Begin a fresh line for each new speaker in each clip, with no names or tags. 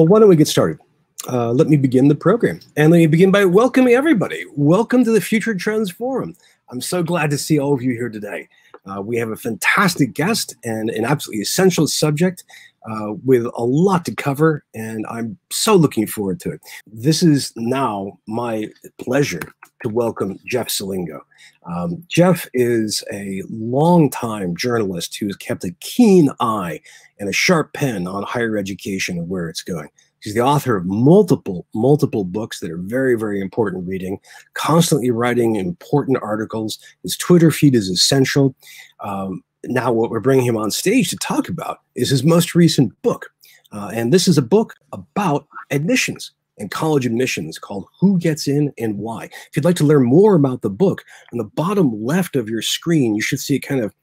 Well, why don't we get started? Uh, let me begin the program. And let me begin by welcoming everybody. Welcome to the Future Trends Forum. I'm so glad to see all of you here today. Uh, we have a fantastic guest and an absolutely essential subject uh, with a lot to cover, and I'm so looking forward to it. This is now my pleasure to welcome Jeff Selingo. Um, Jeff is a longtime journalist who has kept a keen eye and a sharp pen on higher education and where it's going. He's the author of multiple, multiple books that are very, very important reading, constantly writing important articles. His Twitter feed is essential. Um, now, what we're bringing him on stage to talk about is his most recent book. Uh, and this is a book about admissions and college admissions called Who Gets In and Why. If you'd like to learn more about the book, on the bottom left of your screen, you should see a kind of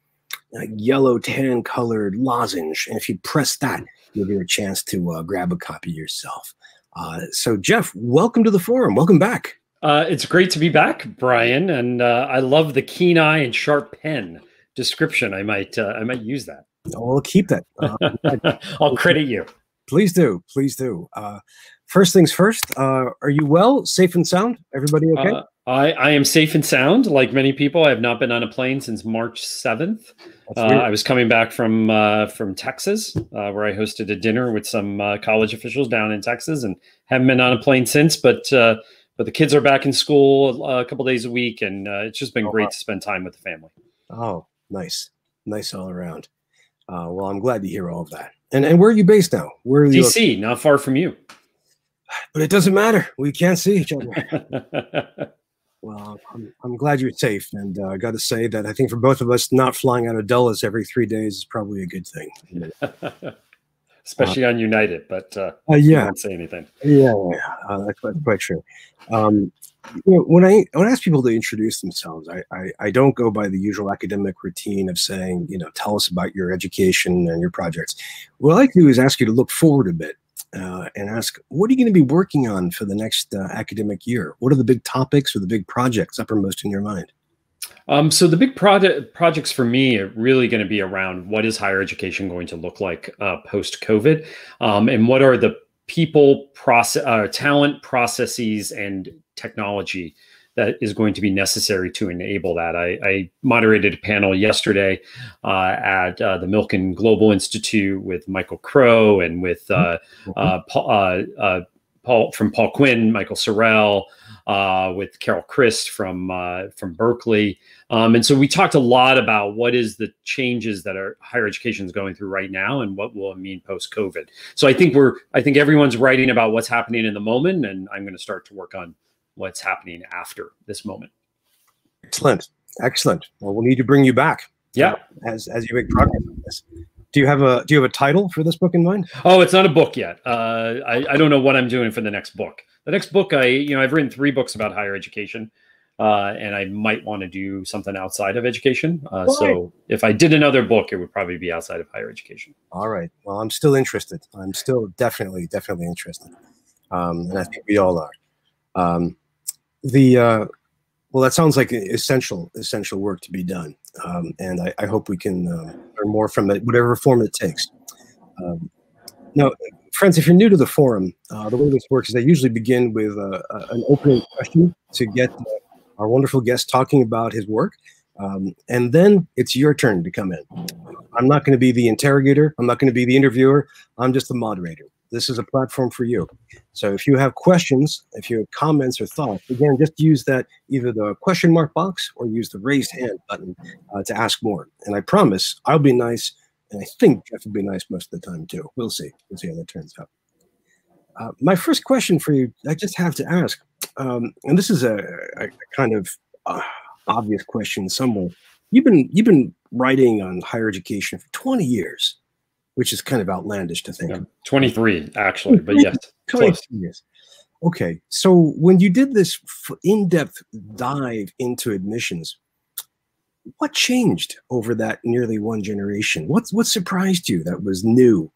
uh, yellow tan colored lozenge. And if you press that, you'll get a chance to uh, grab a copy yourself. Uh, so, Jeff, welcome to the forum. Welcome back.
Uh, it's great to be back, Bryan. And uh, I love the keen eye and sharp pen description. I might uh, I might use that.
We'll keep that.
I'll credit you.
Please do. Please do. First things first, are you well, safe and sound? Everybody okay?
I, I am safe and sound. Like many people, I have not been on a plane since March seventh. Uh, I was coming back from uh, from Texas, uh, where I hosted a dinner with some uh, college officials down in Texas, and haven't been on a plane since. But uh, but the kids are back in school uh, a couple days a week, and it's just been oh, great wow. to spend time with the family.
Oh, nice, nice all around. well, I'm glad to hear all of that. And and where are you based now? Where are
you? DC, not far from you.
But it doesn't matter. We can't see each other. Well, I'm, I'm glad you're safe. And uh, I got to say that I think for both of us, not flying out of Dulles every three days is probably a good thing.
Especially uh, on United, but uh,
uh yeah,
don't say anything.
Yeah, yeah uh, that's, quite, quite true. Um, you know, when I when I ask people to introduce themselves, I, I, I don't go by the usual academic routine of saying, you know, tell us about your education and your projects. What I like to do is ask you to look forward a bit uh, and ask, what are you going to be working on for the next uh, academic year? What are the big topics or the big projects uppermost in your mind?
Um, so the big project projects for me are really going to be around what is higher education going to look like uh, post COVID, um, and what are the people, process, uh, talent, processes, and technology that is going to be necessary to enable that. I, I moderated a panel yesterday uh, at uh, the Milken Global Institute with Michael Crow and with uh, mm-hmm. uh Paul, uh, uh, Paul, from Paul Quinn, Michael Sorrell, with Carol Christ from from Berkeley. Um, and so we talked a lot about what is the changes that our higher education is going through right now and what will it mean post COVID. So I think we're I think everyone's writing about what's happening in the moment, and I'm going to start to work on what's happening after this moment.
Excellent, excellent. Well, we'll need to bring you back.
Yeah,
uh, as as you make progress on this. Do you have a Do you have a title for this book in mind?
Oh, it's not a book yet. Uh, I I don't know what I'm doing for the next book. The next book, I you know I've written three books about higher education. Uh, and I might want to do something outside of education. Uh, so if I did another book, it would probably be outside of higher education.
All right. Well, I'm still interested. I'm still definitely, definitely interested. Um, and I think we all are. Um, the uh, well, that sounds like essential essential work to be done, um, and I, I, hope we can uh, learn more from it, whatever form it takes. Um, now, friends, if you're new to the forum, uh, the way this works is I usually begin with uh, an opening question to get uh, our wonderful guest talking about his work. Um, and then it's your turn to come in. I'm not going to be the interrogator. I'm not going to be the interviewer. I'm just the moderator this is a platform for you. So if you have questions, if you have comments or thoughts, again, just use that either the question mark box or use the raised hand button uh, to ask more. And I promise I'll be nice, and I think Jeff will be nice most of the time too. We'll see. We'll see how that turns out. Uh, my first question for you, I just have to ask, um, and this is a, a kind of uh, obvious question somewhere. You've been you've been writing on higher education for 20 years which is kind of outlandish to think. Yeah,
23, actually, but yes.
23 years. Okay. So when you did this in depth dive into admissions, what changed over that nearly one generation? What, what surprised you that was new?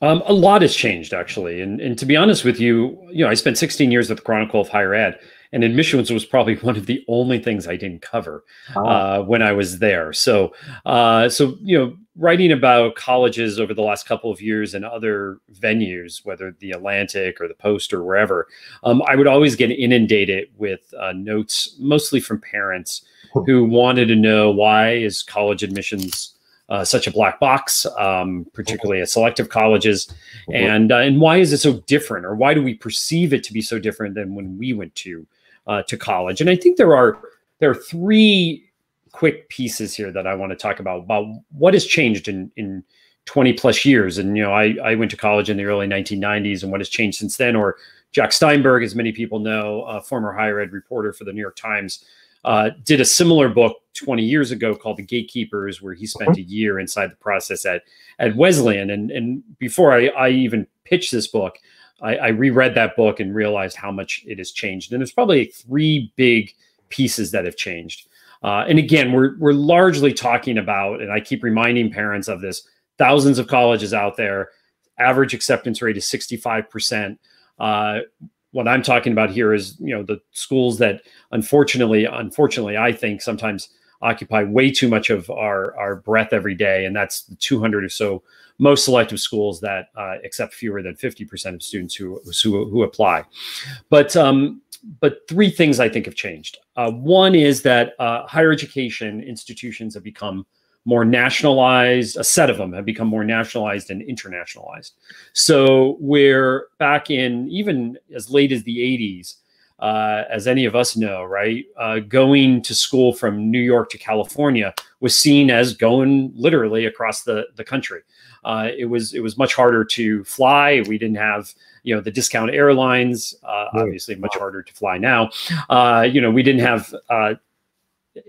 Um, a lot has changed actually, and and to be honest with you, you know, I spent 16 years at the Chronicle of Higher Ed, and admissions was probably one of the only things I didn't cover ah. uh, when I was there. So, uh, so you know, writing about colleges over the last couple of years and other venues, whether the Atlantic or the Post or wherever, um, I would always get inundated with uh, notes, mostly from parents who wanted to know why is college admissions uh, such a black box, um, particularly at selective colleges, and uh, and why is it so different, or why do we perceive it to be so different than when we went to uh, to college? And I think there are there are three quick pieces here that I want to talk about about what has changed in in 20 plus years. And you know, I I went to college in the early 1990s, and what has changed since then, or Jacques Steinberg, as many people know, a former higher ed reporter for the New York Times, uh, did a similar book 20 years ago called The Gatekeepers, where he spent a year inside the process at at Wesleyan. And and before I, I even pitched this book, I, I reread that book and realized how much it has changed. And there's probably three big pieces that have changed. Uh, and again, we're we're largely talking about, and I keep reminding parents of this: thousands of colleges out there. Average acceptance rate is 65 percent. Uh, what I'm talking about here is, you know, the schools that unfortunately, unfortunately, I think sometimes occupy way too much of our our breath every day, and that's the 200 or so most selective schools that uh, accept fewer than 50% of students who who, who apply. But um, but three things I think have changed. Uh, one is that uh, higher education institutions have become more nationalized. A set of them have become more nationalized and internationalized. So we're back in even as late as the 80s, uh, as any of us know, right? Uh, going to school from New York to California was seen as going literally across the the country. Uh, it was it was much harder to fly. We didn't have you know the discount airlines. Uh, obviously, much harder to fly now. Uh, you know, we didn't have uh,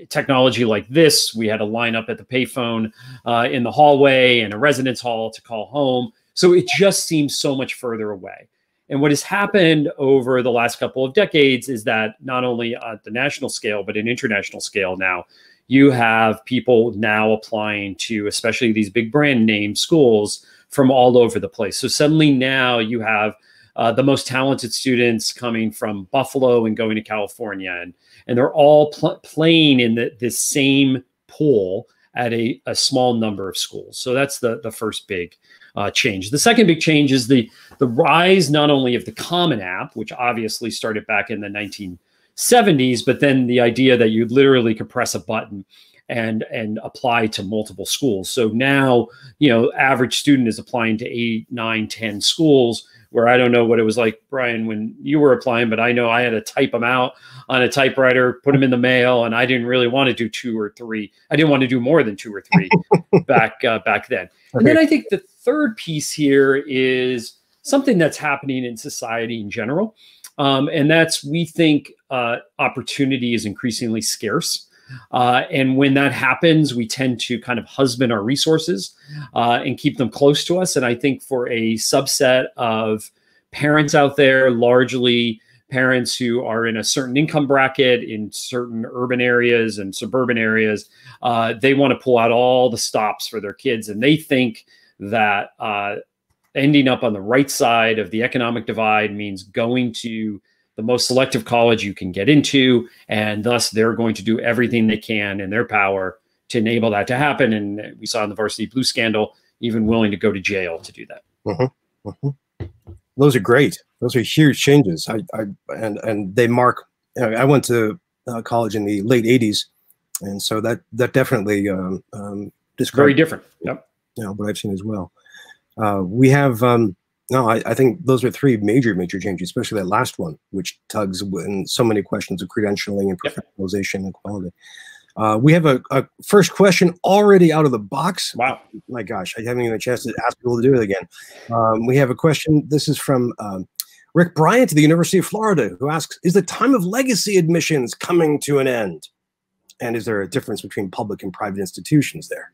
technology like this. We had to line up at the payphone uh, in the hallway and a residence hall to call home. So it just seems so much further away. And what has happened over the last couple of decades is that not only at the national scale, but an international scale now, you have people now applying to, especially these big brand name schools from all over the place. So suddenly now you have uh, the most talented students coming from Buffalo and going to California, and and they're all pl- playing in the, this same pool at a, a small number of schools. So that's the the first big uh, change. The second big change is the the rise not only of the Common App, which obviously started back in the 1970s, but then the idea that you literally could press a button and and apply to multiple schools. So now, you know, average student is applying to eight, nine, ten schools where I don't know what it was like, Bryan, when you were applying, but I know I had to type them out on a typewriter, put them in the mail, and I didn't really want to do two or three. I didn't want to do more than two or three back uh, back then. Okay. And then I think the third piece here is something that's happening in society in general, um, and that's we think uh, opportunity is increasingly scarce. Uh, and when that happens, we tend to kind of husband our resources uh, and keep them close to us. And I think for a subset of parents out there, largely parents who are in a certain income bracket in certain urban areas and suburban areas, uh, they want to pull out all the stops for their kids. And they think that uh, ending up on the right side of the economic divide means going to the most selective college you can get into, and thus they're going to do everything they can in their power to enable that to happen. And we saw in the Varsity Blue scandal, even willing to go to jail to do that.
Mm-hmm. Mm-hmm. Those are great. Those are huge changes. I, I and and they mark. I went to uh, college in the late '80s, and so that that definitely um, um,
very different. Yep.
You know what I've seen as well. Uh, we have um, no, I, I, think those are three major, major changes, especially that last one, which tugs in so many questions of credentialing and professionalization and quality. Uh, we have a, a, first question already out of the box.
Wow.
My gosh, I haven't even a chance to ask people to do it again. Um, we have a question. This is from um, Rick Bryant at the University of Florida, who asks Is the time of legacy admissions coming to an end? And is there a difference between public and private institutions there?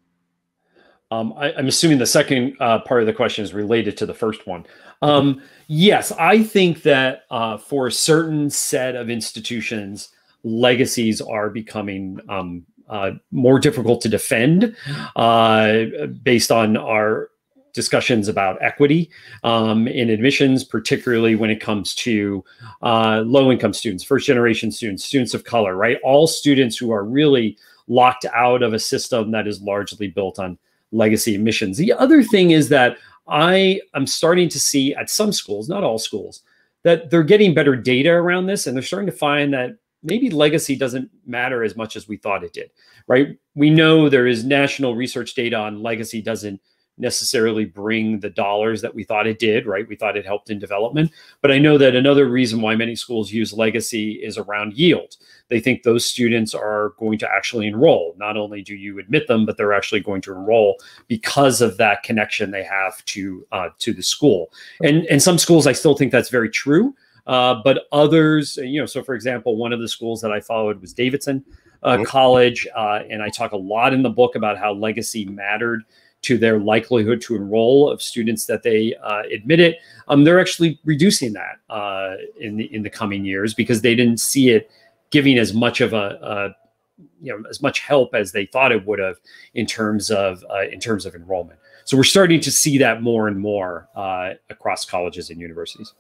Um, I, am assuming the second uh, part of the question is related to the first one. Um, yes, I think that uh, for a certain set of institutions, legacies are becoming um, uh, more difficult to defend uh, based on our discussions about equity um, in admissions, particularly when it comes to uh, low income students, first generation students, students of color, right? All students who are really locked out of a system that is largely built on legacy admissions. The other thing is that I am starting to see at some schools, not all schools, that they're getting better data around this and they're starting to find that maybe legacy doesn't matter as much as we thought it did, right? We know there is national research data on legacy doesn't necessarily bring the dollars that we thought it did, right? We thought it helped in development. But I know that another reason why many schools use legacy is around yield. They think those students are going to actually enroll. Not only do you admit them, but they're actually going to enroll because of that connection they have to uh, to the school. And and some schools, I still think that's very true. Uh, but others, you know, so for example, one of the schools that I followed was Davidson uh, mm-hmm. College, uh, and I talk a lot in the book about how legacy mattered to their likelihood to enroll of students that they uh, admitted. Um, they're actually reducing that uh, in the in the coming years because they didn't see it giving as much of a, a you know as much help as they thought it would have in terms of uh, in terms of enrollment. So we're starting to see that more and more uh, across colleges and universities.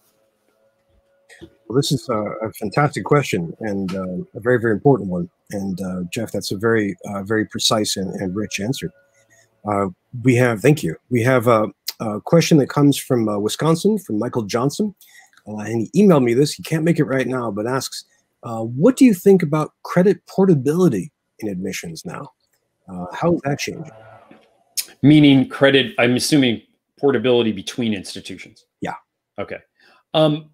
Well, this is a, a fantastic question and uh, a very, very important one. And uh, Jeff, that's a very, very precise and, and rich answer. Uh, we have, thank you. We have a, a question that comes from uh, Wisconsin, from Michael Johnson. Uh, and he emailed me this. He can't make it right now, but asks, uh, what do you think about credit portability in admissions now? Uh, how is that changing?
Meaning credit, I'm assuming portability between institutions.
Yeah.
Okay. Um,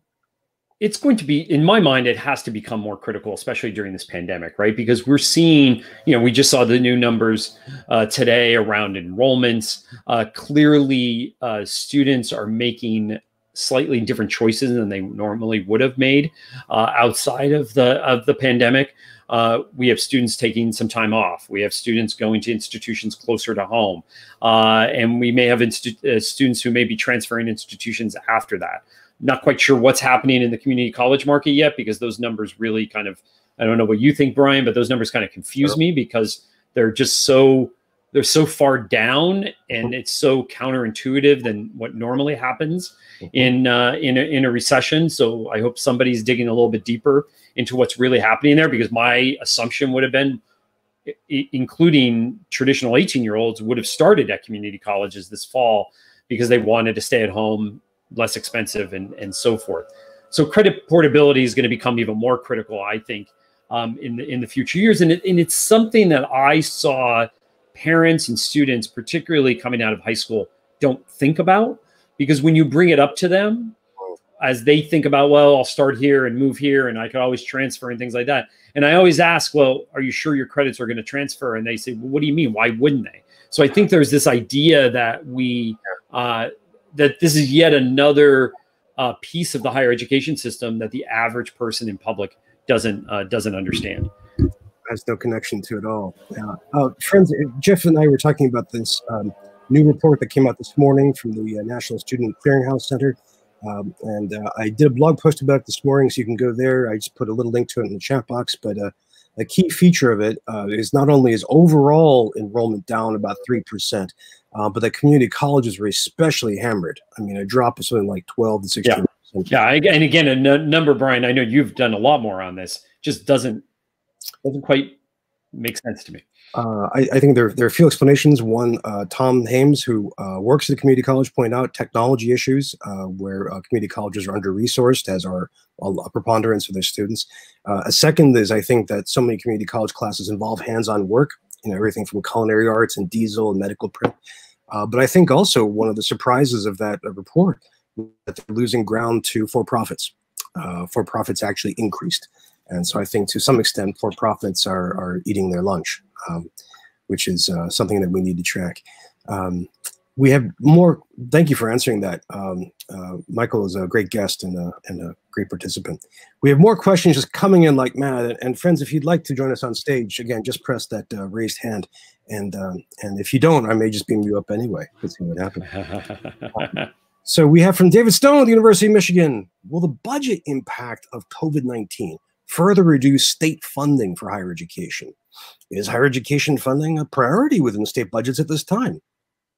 it's going to be in my mind it has to become more critical especially during this pandemic right because we're seeing you know we just saw the new numbers uh, today around enrollments uh, clearly uh, students are making slightly different choices than they normally would have made uh, outside of the of the pandemic uh, we have students taking some time off. We have students going to institutions closer to home. Uh, and we may have institu- students who may be transferring institutions after that. Not quite sure what's happening in the community college market yet because those numbers really kind of I don't know what you think, Bryan, but those numbers kind of confuse sure. me because they're just so they're so far down and mm-hmm. it's so counterintuitive than what normally happens mm-hmm. in uh, in a, in a recession. So I hope somebody's digging a little bit deeper into what's really happening there because my assumption would have been including traditional 18 year olds would have started at community colleges this fall because they wanted to stay at home less expensive and, and so forth. So credit portability is going to become even more critical, I think, um, in the in the future years. And, it, and it's something that I saw parents and students, particularly coming out of high school, don't think about because when you bring it up to them, as they think about, well, I'll start here and move here, and I could always transfer and things like that. And I always ask, well, are you sure your credits are going to transfer? And they say, well, what do you mean? Why wouldn't they? So I think there's this idea that we uh, that this is yet another uh, piece of the higher education system that the average person in public doesn't uh, doesn't understand.
Has no connection to it all. Yeah. Uh, friends, Jeff and I were talking about this um, new report that came out this morning from the uh, National Student Clearinghouse Center. Um, and uh, I did a blog post about it this morning, so you can go there. I just put a little link to it in the chat box. But uh, a key feature of it uh, is not only is overall enrollment down about 3%, uh, but the community colleges were especially hammered. I mean, a drop of something like 12 to 16
yeah. Yeah, and again, a n- number, Bryan. I know you've done a lot more on this. Just doesn't doesn't quite make sense to me.
Uh, I, I, think there, there are a few explanations. One, uh, Tom Hames, who uh, works at the community college, pointed out technology issues uh, where uh, community colleges are under resourced, as are a preponderance of their students. A second is I think that so many community college classes involve hands on work, you know, everything from culinary arts and diesel and medical prep. but I think also one of the surprises of that report that they're losing ground to for profits. for profits actually increased. And so I think to some extent, for profits are, are eating their lunch um, which is uh, something that we need to track. Um, we have more. Thank you for answering that. Um, uh, Michael is a great guest and a, and a great participant. We have more questions just coming in like mad. And, friends, if you'd like to join us on stage, again, just press that uh, raised hand. And um, and if you don't, I may just beam you up anyway. Let's see what happens. so we have from David Stone, the University of Michigan. Will the budget impact of COVID nineteen further reduce state funding for higher education? Is higher education funding a priority within state budgets at this time?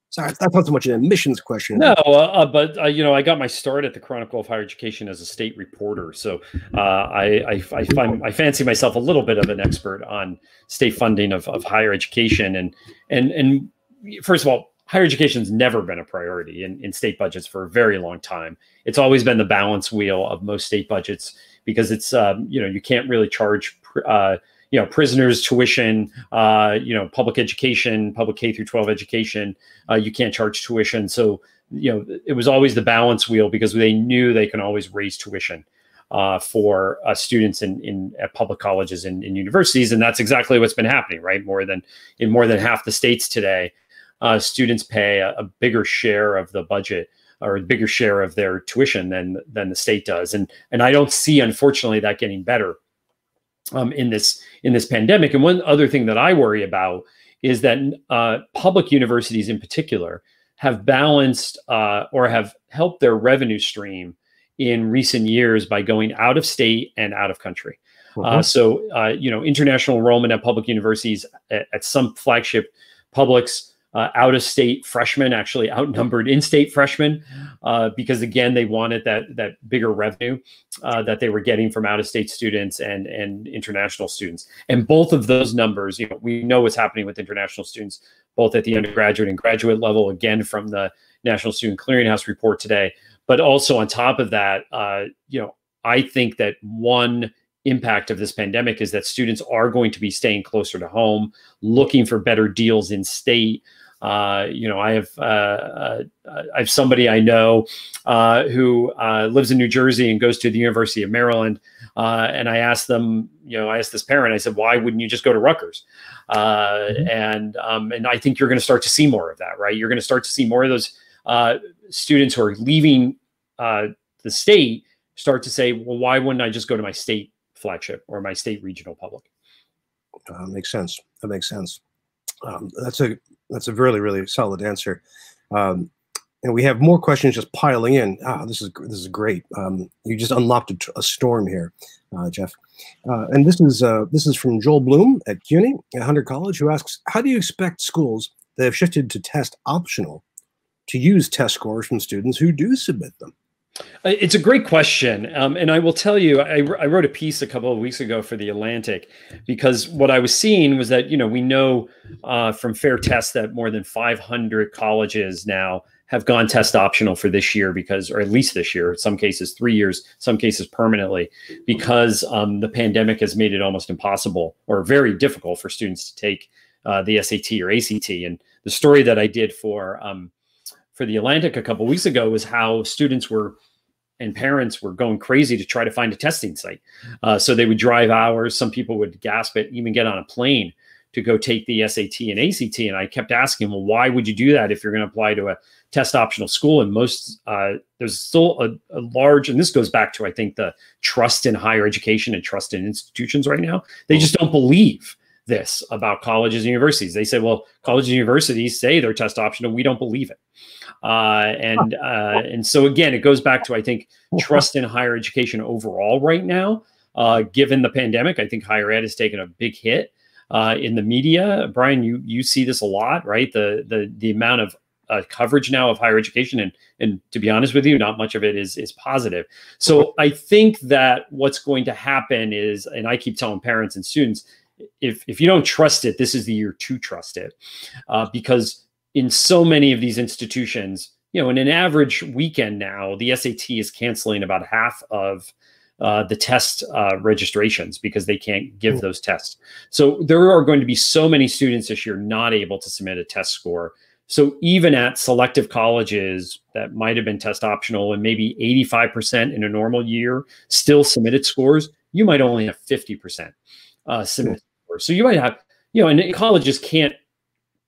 Sorry, that's not so much an admissions question.
No, uh, uh, but uh, you know, I got my start at the Chronicle of Higher Education as a state reporter, so uh, I, I, I, find, I fancy myself a little bit of an expert on state funding of, of higher education, and and and first of all, higher education has never been a priority in, in state budgets for a very long time. It's always been the balance wheel of most state budgets because it's um, you know you can't really charge uh, you know prisoners tuition uh, you know public education public k through 12 education uh, you can't charge tuition. So you know it was always the balance wheel because they knew they can always raise tuition uh, for uh, students in, in at public colleges and, and, universities. And that's exactly what's been happening right? More than in more than half the states today uh, students pay a, a, bigger share of the budget or a bigger share of their tuition than than the state does. And and I don't see unfortunately that getting better um, in this in this pandemic. And one other thing that I worry about is that uh, public universities, in particular, have balanced uh, or have helped their revenue stream in recent years by going out of state and out of country. Mm-hmm. Uh, so, uh, you know, international enrollment at public universities at, at some flagship publics uh, out of state freshmen actually outnumbered in state freshmen uh, because again they wanted that that bigger revenue uh, that they were getting from out of state students and and international students. And both of those numbers you know we know what's happening with international students both at the undergraduate and graduate level again from the national student clearinghouse report today. But also on top of that uh, you know i think that one impact of this pandemic is that students are going to be staying closer to home looking for better deals in state uh, you know, I have uh, uh, I have somebody I know uh, who uh, lives in New Jersey and goes to the University of Maryland. and I asked them, you know, I asked this parent, I said, why wouldn't you just go to Rutgers? Mm-hmm. And um, and I think you're going to start to see more of that, right? You're going to start to see more of those students who are leaving the state start to say, well, why wouldn't I just go to my state flagship or my state regional public?
Uh, makes sense. That makes sense. Um, that's a that's a really really solid answer. Um, and we have more questions just piling in. Ah, this is this is great. Um, you just unlocked a, a storm here, uh, Jeff. Uh, and this is uh, this is from Joel Bloom at CUNY at Hunter College, who asks, "How do you expect schools that have shifted to test optional to use test scores from students who do submit them?"
Uh, it's a great question. Um, and I will tell you, I, I, wrote a piece a couple of weeks ago for The Atlantic because what I was seeing was that, you know, we know uh, from Fair Test that more than 500 colleges now have gone test optional for this year because, or at least this year, in some cases three years, some cases permanently, because um, the pandemic has made it almost impossible or very difficult for students to take uh, the SAT or ACT. And the story that I did for, um, for The Atlantic a couple weeks ago was how students were and parents were going crazy to try to find a testing site. Uh, so they would drive hours. Some people would gasp it, even get on a plane to go take the SAT and ACT. And I kept asking, well, why would you do that if you're going to apply to a test optional school? And most, uh, there's still a, a, large, and this goes back to, I think, the trust in higher education and trust in institutions right now. They just don't believe this about colleges and universities. They say, well, colleges and universities say they're test optional. We don't believe it. Uh, and uh, and so again, it goes back to I think trust in higher education overall right now. Uh, given the pandemic, I think higher ed has taken a big hit uh, in the media. Bryan, you you see this a lot, right? The the the amount of uh, coverage now of higher education, and and to be honest with you, not much of it is is positive. So I think that what's going to happen is, and I keep telling parents and students, if if you don't trust it, this is the year to trust it, uh, because in so many of these institutions, you know, in an average weekend now, the SAT is canceling about half of uh, the test uh, registrations because they can't give those tests. So there are going to be so many students this year not able to submit a test score. So even at selective colleges that might have been test optional and maybe 85% in a normal year still submitted scores, you might only have 50% uh, submitted scores. So you might have, you know, and colleges can't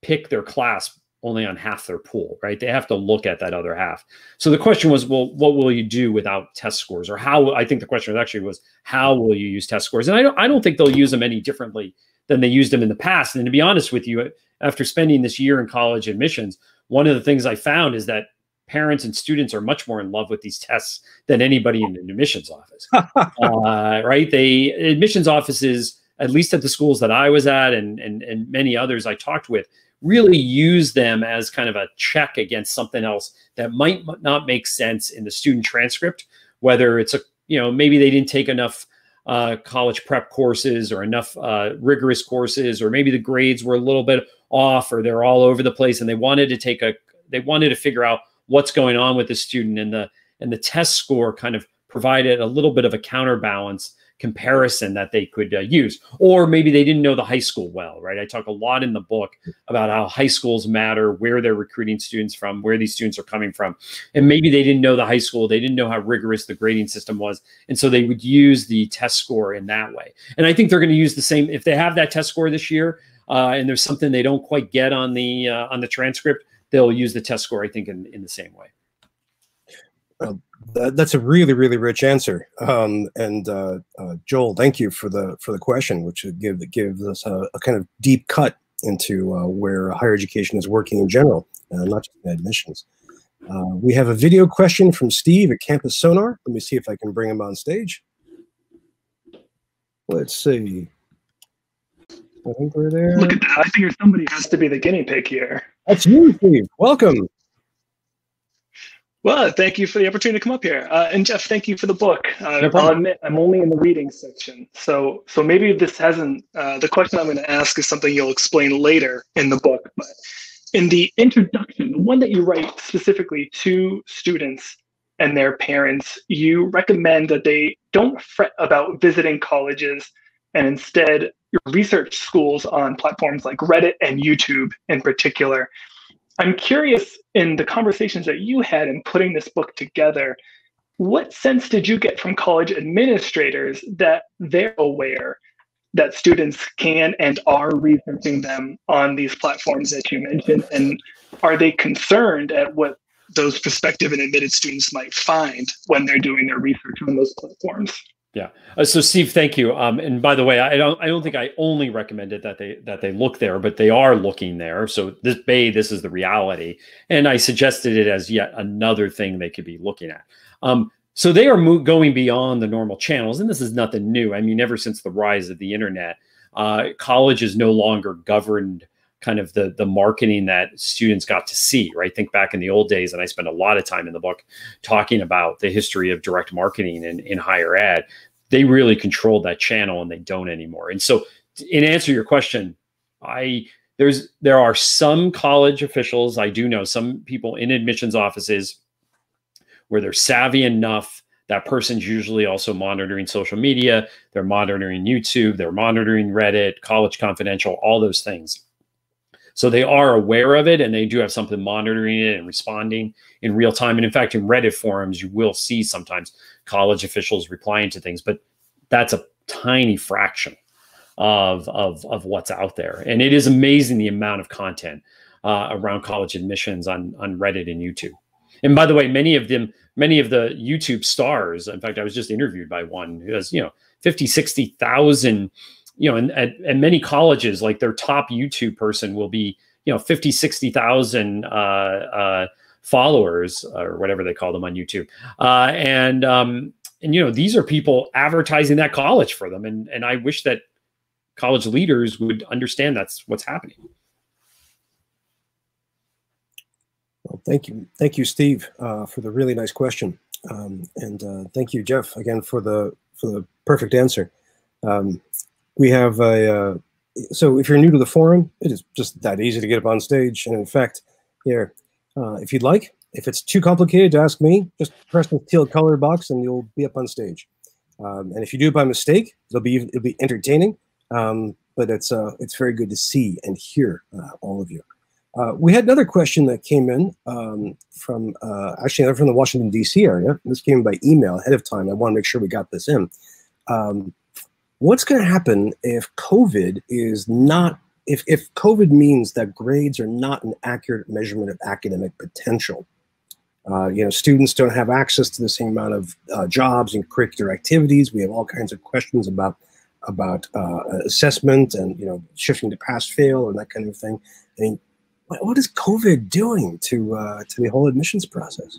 pick their class only on half their pool, right? They have to look at that other half. So the question was, well, what will you do without test scores, or how? I think the question actually was, how will you use test scores? And I don't, I don't think they'll use them any differently than they used them in the past. And to be honest with you, after spending this year in college admissions, one of the things I found is that parents and students are much more in love with these tests than anybody in an admissions office. uh, right? They admissions offices, at least at the schools that I was at, and and and many others I talked with really use them as kind of a check against something else that might not make sense in the student transcript, whether it's a, you know, maybe they didn't take enough uh, college prep courses or enough uh, rigorous courses, or maybe the grades were a little bit off or they're all over the place, and they wanted to take a they wanted to figure out what's going on with the student, and the and the test score kind of provided a little bit of a counterbalance comparison that they could uh, use or maybe they didn't know the high school well right? I talk a lot in the book about how high schools matter where they're recruiting students from where these students are coming from and maybe they didn't know the high school they didn't know how rigorous the grading system was and so they would use the test score in that way. And i think they're going to use the same if they have that test score this year uh, and there's something they don't quite get on the uh, on the transcript they'll use the test score i think in, in the same way
that, that's a really really rich answer um, and uh, uh, joel thank you for the for the question which give gives us a, a, kind of deep cut into uh, where higher education is working in general uh, not just admissions uh, we have a video question from steve at campus sonar let me see if i can bring him on stage let's see
I think we're there. Look at that. I figure somebody has to be the guinea pig here.
That's you, Steve. Welcome.
Well, thank you for the opportunity to come up here. Uh, and Jeff, thank you for the book. Uh, no I'll admit I'm only in the reading section. So so maybe this hasn't, uh, the question I'm going to ask is something you'll explain later in the book. But in the introduction, the one that you write specifically to students and their parents, you recommend that they don't fret about visiting colleges and instead research schools on platforms like Reddit and YouTube in particular. I'm curious in the conversations that you had in putting this book together, what sense did you get from college administrators that they're aware that students can and are researching them on these platforms that you mentioned? And are they concerned at what those prospective and admitted students might find when they're doing their research on those platforms?
Yeah. Uh, so Steve, thank you. Um, and by the way, I don't I don't think I only recommended that they that they look there, but they are looking there. So this Bay, this is the reality, and I suggested it as yet another thing they could be looking at. Um, so they are mo- going beyond the normal channels, and this is nothing new. I mean, ever since the rise of the internet, uh, college is no longer governed kind of the the marketing that students got to see right? Think back in the old days and i spend a lot of time in the book talking about the history of direct marketing in, in higher ed. They really controlled that channel and they don't anymore. And so in answer to your question i there's there are some college officials i do know some people in admissions offices where they're savvy enough that person's usually also monitoring social media they're monitoring youtube they're monitoring reddit college confidential all those things so they are aware of it and they do have something monitoring it and responding in real time. And in fact, in Reddit forums, you will see sometimes college officials replying to things, but that's a tiny fraction of, of, of what's out there. And it is amazing the amount of content uh, around college admissions on, on Reddit and YouTube. And by the way, many of them, many of the YouTube stars, in fact, I was just interviewed by one who has, you know, 50, 60,000 you know, and at, at many colleges, like their top YouTube person will be, you know, 50, 60,000 uh, uh, followers or whatever they call them on YouTube. Uh, and, um, and, you know, these are people advertising that college for them. And, and I wish that college leaders would understand that's what's happening.
Well, thank you. Thank you, Steve, uh, for the really nice question. Um, and uh, thank you, Jeff, again, for the, for the perfect answer. Um, we have a uh, so if you're new to the forum, it is just that easy to get up on stage. And in fact, here, uh, if you'd like, if it's too complicated to ask me, just press the teal color box and you'll be up on stage. Um, and if you do it by mistake, it'll be it'll be entertaining. Um, but it's uh, it's very good to see and hear uh, all of you. Uh, we had another question that came in um, from uh, actually from the Washington D.C. area. This came by email ahead of time. I want to make sure we got this in. Um, what's going to happen if COVID is not, if, if COVID means that grades are not an accurate measurement of academic potential? Uh, you know, students don't have access to the same amount of uh, jobs and curricular activities. We have all kinds of questions about about uh, assessment and you know shifting to pass fail and that kind of thing. I mean, what, is COVID doing to uh, to the whole admissions process?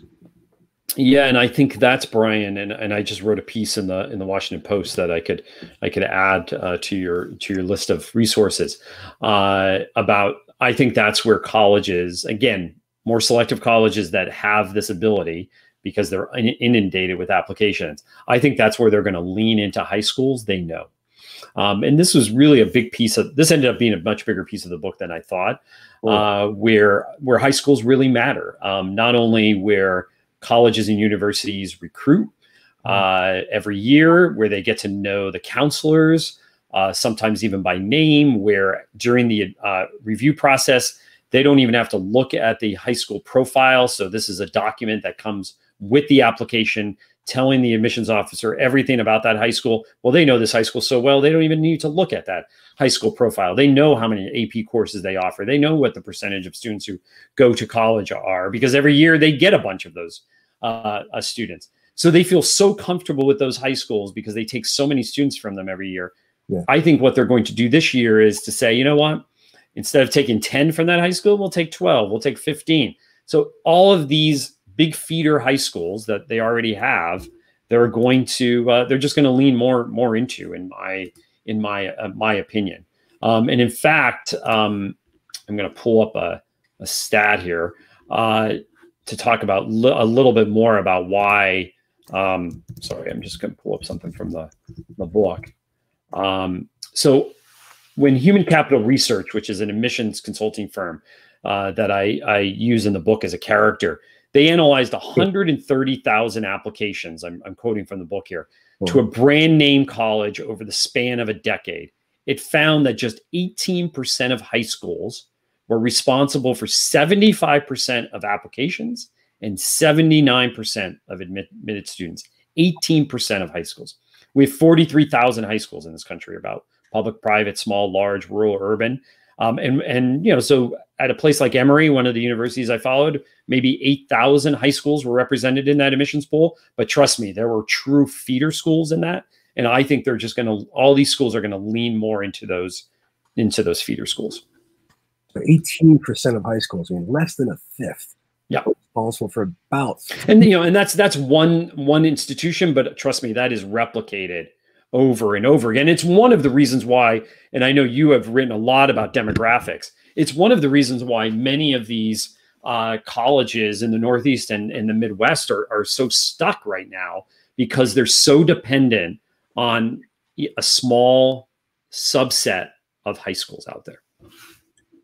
Yeah, and I think that's Bryan, and, and I just wrote a piece in the in the Washington Post that I could I could add uh, to your to your list of resources uh, about. I think that's where colleges, again, more selective colleges that have this ability, because they're inundated with applications. I think that's where they're going to lean into high schools. They know. Um, and this was really a big piece of this ended up being a much bigger piece of the book than I thought, uh, where where high schools really matter. Um, not only where colleges and universities recruit mm-hmm. uh, every year, where they get to know the counselors, uh, sometimes even by name, where during the uh, review process they don't even have to look at the high school profile. So this is a document that comes with the application telling the admissions officer everything about that high school. Well, they know this high school so well, they don't even need to look at that high school profile. They know how many AP courses they offer. They know what the percentage of students who go to college are because every year they get a bunch of those uh, uh, students. So they feel so comfortable with those high schools because they take so many students from them every year. Yeah. I think what they're going to do this year is to say, you know what? Instead of taking 10 from that high school, we'll take 12, we'll take 15. So all of these big feeder high schools that they already have, they're going to uh, they're just going to lean more more into in my in my uh, my opinion. Um, and in fact, um, I'm going to pull up a, a stat here uh, to talk about li- a little bit more about why. Um, sorry, I'm just going to pull up something from the the book. Um, so, when Human Capital Research, which is an admissions consulting firm uh, that I, I use in the book as a character, they analyzed 130,000 applications. I'm, I'm, quoting from the book here hmm. to a brand name college over the span of a decade. It found that just 18% of high schools were responsible for 75% of applications and 79% of admitted students. 18% of high schools. We have 43,000 high schools in this country, about public, private, small, large, rural, urban. Um, and and you know, so at a place like Emory, one of the universities I followed, maybe eight thousand high schools were represented in that admissions pool. But trust me, there were true feeder schools in that, and I think they're just going to all these schools are going to lean more into those into those feeder schools.
Eighteen percent of high schools, I mean, less than a fifth.
Yeah,
responsible for about.
And you know, and that's that's one one institution, but trust me, that is replicated over and over again. It's one of the reasons why, and I know you have written a lot about demographics. It's one of the reasons why many of these uh, colleges in the Northeast and, and the Midwest are, are so stuck right now because they're so dependent on a small subset of high schools out there.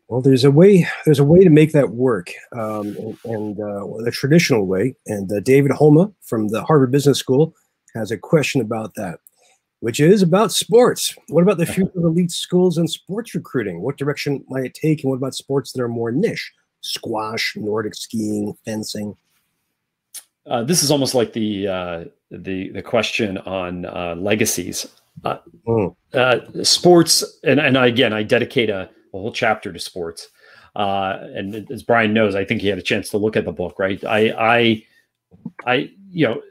Well, there's a way. There's a way to make that work, um, and, and uh, the traditional way. And uh, David Holma from the Harvard Business School has a question about that which is about sports. What about the future of elite schools and sports recruiting? What direction might it take? And what about sports that are more niche? Squash, Nordic skiing, fencing.
Uh, this is almost like the uh, the the question on uh, legacies. Uh, mm. sports, and and I, again, I dedicate a, a whole chapter to sports. Uh, and as Bryan knows, I think he had a chance to look at the book. Right, I I I you know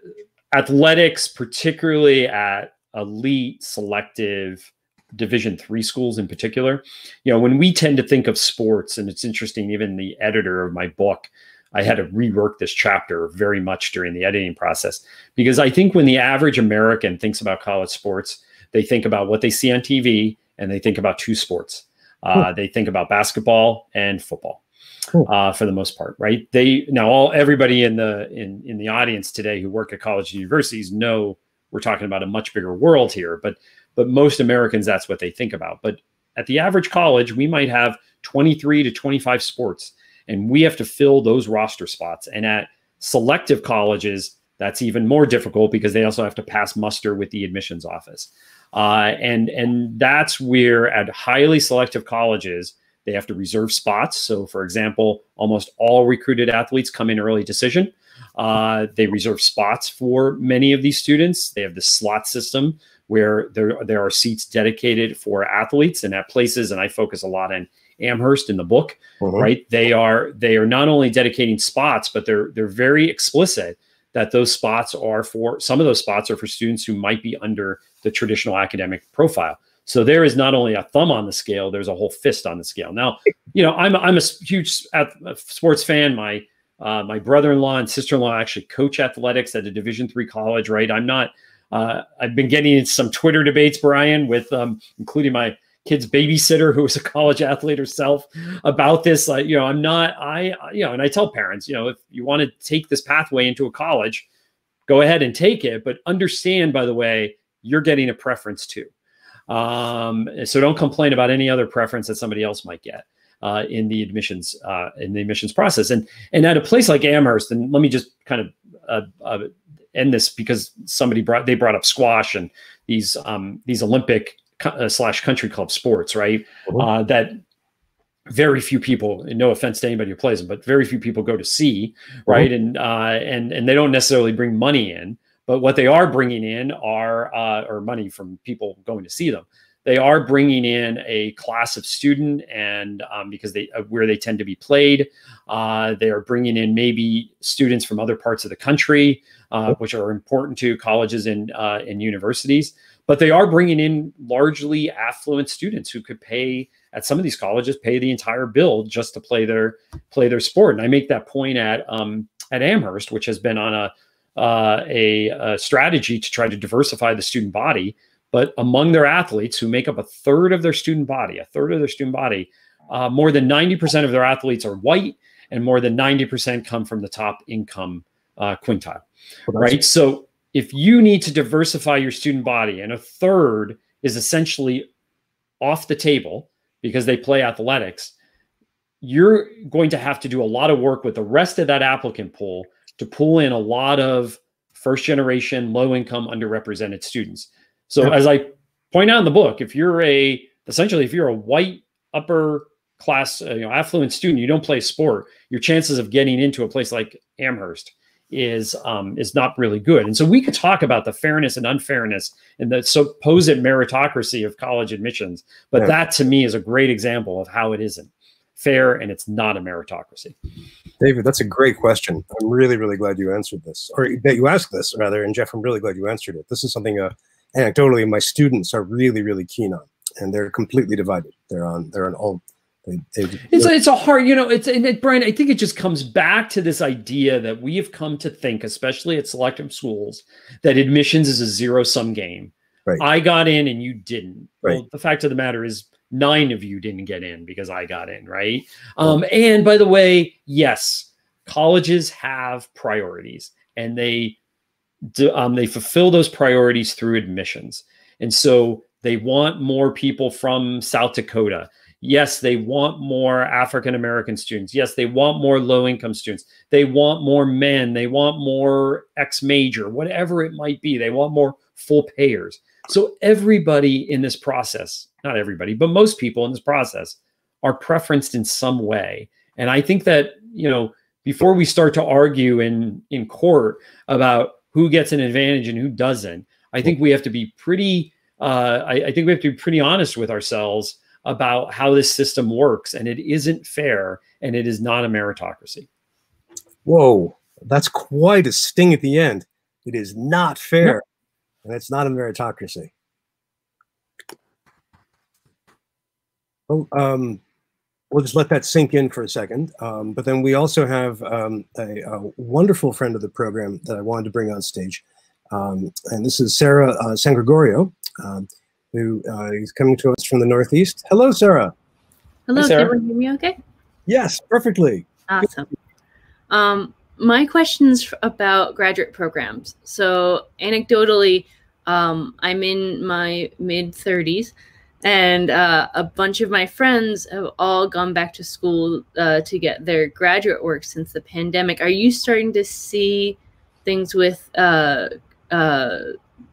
athletics, particularly at elite selective division three schools in particular. You know when we tend to think of sports and it's interesting even the editor of my book i had to rework this chapter very much during the editing process because i think when the average american thinks about college sports they think about what they see on tv and they think about two sports. Uh, they think about basketball and football uh, for the most part, right? They now all everybody in the in in the audience today who work at college universities know we're talking about a much bigger world here but but most americans that's what they think about. But at the average college we might have 23 to 25 sports and we have to fill those roster spots. And at selective colleges that's even more difficult because they also have to pass muster with the admissions office. Uh, and and that's where at highly selective colleges they have to reserve spots. So for example almost all recruited athletes come in early decision uh, they reserve spots for many of these students. They have the slot system where there, there are seats dedicated for athletes and at places, and I focus a lot on Amherst in the book, uh-huh. right? They are they are not only dedicating spots, but they're they're very explicit that those spots are for some of those spots are for students who might be under the traditional academic profile. So there is not only a thumb on the scale, there's a whole fist on the scale. Now, you know, I'm I'm a huge sports fan. My uh, my brother-in-law and sister-in-law actually coach athletics at a Division three college. Right, I'm not. Uh, I've been getting into some Twitter debates, Bryan, with um, including my kid's babysitter who was a college athlete herself about this. Like, you know, I'm not, I, you know, and I tell parents, you know, if you want to take this pathway into a college, go ahead and take it, but understand, by the way, you're getting a preference too. Um, so don't complain about any other preference that somebody else might get. Uh, in the admissions uh, in the admissions process, and and at a place like Amherst, and let me just kind of uh, uh end this because somebody brought they brought up squash and these um, these Olympic uh, slash country club sports, right? Uh-huh. Uh, that very few people, no offense to anybody who plays them, but very few people go to see, uh-huh. right? And uh, and and they don't necessarily bring money in, but what they are bringing in are uh, or money from people going to see them. They are bringing in a class of student, and um, because they uh, where they tend to be played, uh, they are bringing in maybe students from other parts of the country, uh, which are important to colleges and uh, and universities but they are bringing in largely affluent students who could pay at some of these colleges pay the entire bill just to play their play their sport. And I make that point at um, at Amherst, which has been on a, uh, a, a strategy to try to diversify the student body. But among their athletes, who make up a third of their student body, a third of their student body, uh, more than ninety percent of their athletes are white, and more than ninety percent come from the top income uh, quintile. Well, right. So if you need to diversify your student body and a third is essentially off the table because they play athletics, you're going to have to do a lot of work with the rest of that applicant pool to pull in a lot of first generation, low income, underrepresented students. So, as I point out in the book, if you're a essentially, if you're a white upper class, uh, you know, affluent student, you don't play sport, your chances of getting into a place like Amherst is um, is not really good. And so we could talk about the fairness and unfairness and the supposed meritocracy of college admissions, but yeah. that to me is a great example of how it isn't fair and it's not a meritocracy.
David, that's a great question. I'm really, really glad you answered this, or that you asked this rather. And Jeff, I'm really glad you answered it. This is something uh, anecdotally my students are really, really keen on, and they're completely divided. They're on they're on all they,
they, it's a, it's a hard, you know, it's and it, Bryan. I think it just comes back to this idea that we have come to think, especially at selective schools, that admissions is a zero sum game. Right. I got in and you didn't. Right. Well, the fact of the matter is, nine of you didn't get in because I got in, right? Um, and by the way, yes, colleges have priorities, and they um, they fulfill those priorities through admissions, and so they want more people from South Dakota Yes, they want more African American students. Yes, they want more low income students. They want more men. They want more ex major, whatever it might be. They want more full payers. So, everybody in this process, not everybody, but most people in this process are preferenced in some way. And I think that, you know, before we start to argue in, in court about who gets an advantage and who doesn't, I think we have to be pretty, uh, I, I think we have to be pretty honest with ourselves about how this system works, and it isn't fair, and it is not a meritocracy.
Whoa, that's quite a sting at the end. It is not fair, and it's not a meritocracy. Well, um, we'll just let that sink in for a second. Um, but then we also have um, a, a, wonderful friend of the program that I wanted to bring on stage. Um, and this is Sarah uh, San Gregorio. Um, who uh, is coming to us from the Northeast. Hello, Sarah.
Hello, Hi, Sarah. can you hear me okay?
Yes, perfectly.
Awesome. Um, my question's about graduate programs. So, anecdotally, um, I'm in my mid 30s, and uh, a bunch of my friends have all gone back to school uh, to get their graduate work since the pandemic. Are you starting to see things with uh, uh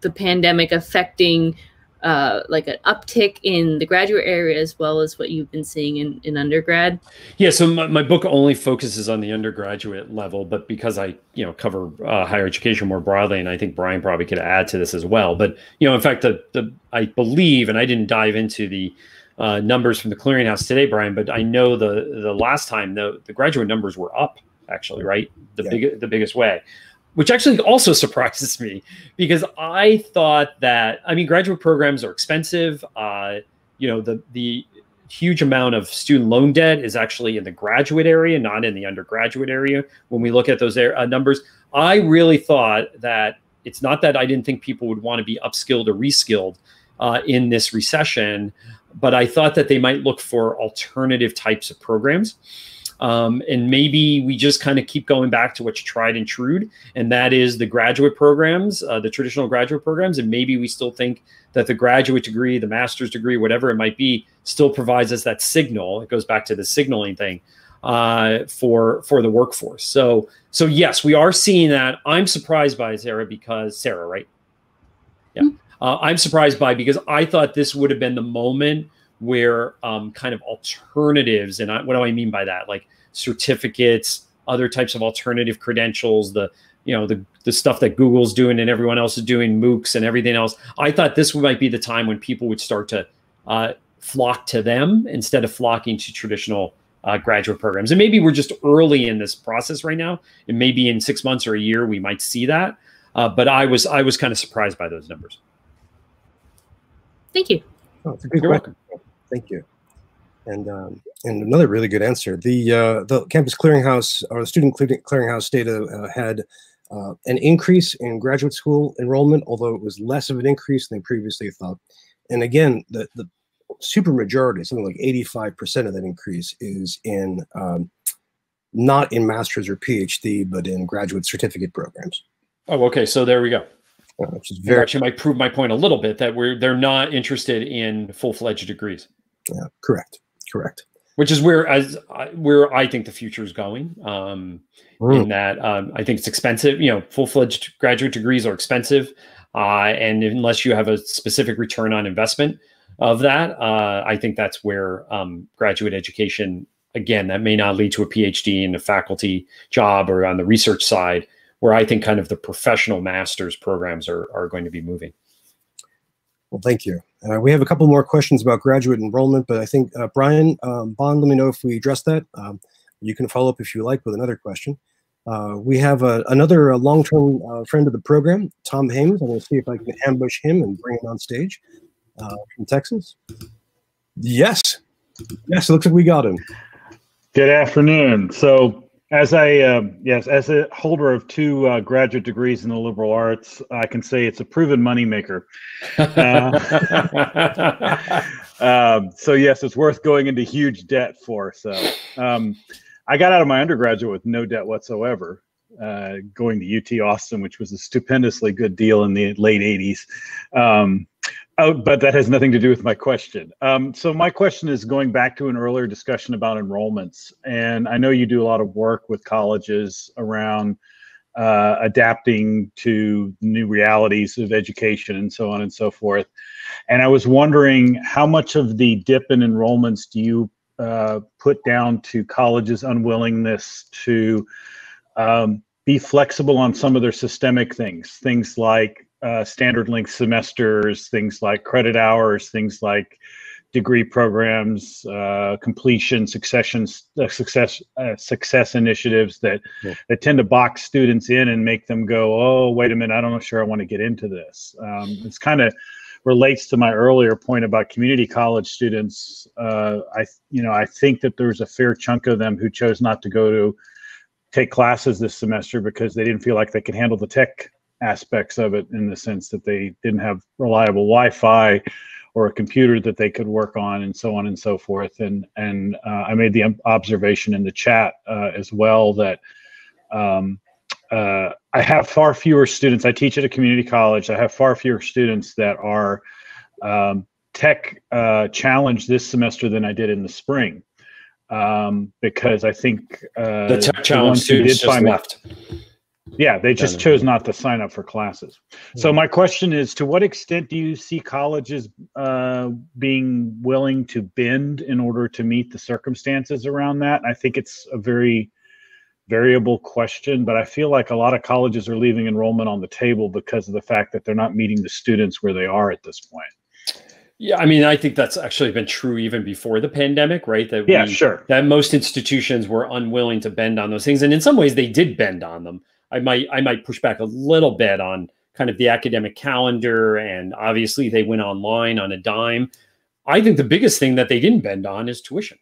the pandemic affecting uh, like an uptick in the graduate area as well as what you've been seeing in, in undergrad?
Yeah, so my, my book only focuses on the undergraduate level, but because I you know cover uh, higher education more broadly, and I think Bryan probably could add to this as well. But you know, in fact, the the I believe, and I didn't dive into the uh, numbers from the clearinghouse today, Bryan, but I know the the last time the the graduate numbers were up actually, right? The yeah. big the biggest way which actually also surprises me because I thought that I mean graduate programs are expensive. Uh, you know the the huge amount of student loan debt is actually in the graduate area, not in the undergraduate area. When we look at those uh, numbers, I really thought that it's not that I didn't think people would want to be upskilled or reskilled uh, in this recession, but I thought that they might look for alternative types of programs. Um, and maybe we just kind of keep going back to what's tried and true, and that is the graduate programs, uh, the traditional graduate programs. And maybe we still think that the graduate degree, the master's degree, whatever it might be, still provides us that signal. It goes back to the signaling thing uh, for for the workforce. So so yes, we are seeing that. I'm surprised by Sarah because Sarah, right? Yeah, mm-hmm. uh, I'm surprised by because I thought this would have been the moment where um, kind of alternatives, and I, what do I mean by that? Like certificates, other types of alternative credentials, the you know the the stuff that Google's doing and everyone else is doing, MOOCs and everything else. I thought this might be the time when people would start to uh, flock to them instead of flocking to traditional uh, graduate programs. And maybe we're just early in this process right now, and maybe in six months or a year we might see that. Uh, but I was I was kind of surprised by those numbers.
Thank you.
Oh, it's a good You're question. Welcome. Thank you. And um, and another really good answer. The uh, the campus clearinghouse or the student clearinghouse data uh, had uh, an increase in graduate school enrollment, although it was less of an increase than they previously thought. And again, the the super majority, something like 85% of that increase is in um, not in master's or PhD, but in graduate certificate programs.
Oh, okay. So there we go. Uh, which is very actually might prove my point a little bit that we're they're not interested in full fledged degrees.
Yeah, correct, correct.
Which is where as where I think the future is going. Um, mm. In that, um, I think it's expensive. You know, full fledged graduate degrees are expensive, uh, and unless you have a specific return on investment, of that. Uh, I think that's where um, graduate education, again, that may not lead to a PhD in a faculty job or on the research side, where I think kind of the professional master's programs are, are going to be moving.
Well, thank you. Uh, we have a couple more questions about graduate enrollment, but I think uh, Brian um, Bond, let me know if we addressed that. Um, you can follow up if you like with another question. Uh, we have a, another uh, long-term uh, friend of the program, Tom Hames. I'm going to see if I can ambush him and bring him on stage uh, from Texas? Yes. Yes, it looks like we got him.
Good afternoon. So, as a uh, yes, as a holder of two uh, graduate degrees in the liberal arts, I can say it's a proven moneymaker. Uh, um, so yes, it's worth going into huge debt for. So, um, I got out of my undergraduate with no debt whatsoever. Uh, going to UT Austin, which was a stupendously good deal in the late '80s. Oh, but that has nothing to do with my question. Um, so my question is going back to an earlier discussion about enrollments, and I know you do a lot of work with colleges around uh, adapting to new realities of education and so on and so forth. And I was wondering how much of the dip in enrollments do you uh, put down to colleges' unwillingness to um, be flexible on some of their systemic things, things like uh, standard length semesters, things like credit hours, things like degree programs, uh, completion, succession, uh, success, uh, success initiatives that yeah. that tend to box students in and make them go, "Oh, wait a minute, I don't know sure I want to get into this." Um, it's kind of relates to my earlier point about community college students. Uh, I, you know, I think that there's a fair chunk of them who chose not to go to take classes this semester because they didn't feel like they could handle the tech aspects of it in the sense that they didn't have reliable Wi-Fi or a computer that they could work on and so on and so forth. And and uh, I made the observation in the chat uh, as well that um, uh, I have far fewer students. I teach at a community college. I have far fewer students that are um, tech uh, challenged this semester than I did in the spring. Um, because I think
uh, the tech challenge students just left.
Yeah, they just chose not to sign up for classes. So my question is, to what extent do you see colleges uh, being willing to bend in order to meet the circumstances around that? I think it's a very variable question, but I feel like a lot of colleges are leaving enrollment on the table because of the fact that they're not meeting the students where they are at this point.
Yeah, I mean, I think that's actually been true even before the pandemic, right? That
yeah, we, sure.
That most institutions were unwilling to bend on those things, and in some ways, they did bend on them. I might I might push back a little bit on kind of the academic calendar, and obviously they went online on a dime. I think the biggest thing that they didn't bend on is tuition.